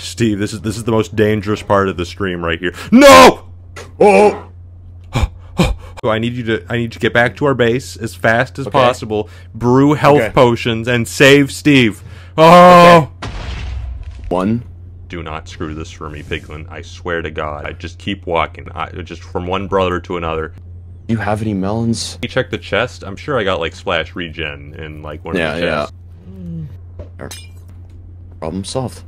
Steve, this is this is the most dangerous part of the stream right here. No! Oh! So I need you to I need to get back to our base as fast as Okay. possible, brew health Okay. potions, and save Steve. Oh! One. Do not screw this for me, Piglin. I swear to God. I just keep walking. I, just from one brother to another. Do you have any melons? You check the chest. I'm sure I got like splash regen in like one Yeah, of the chests. yeah. yeah. Problem solved.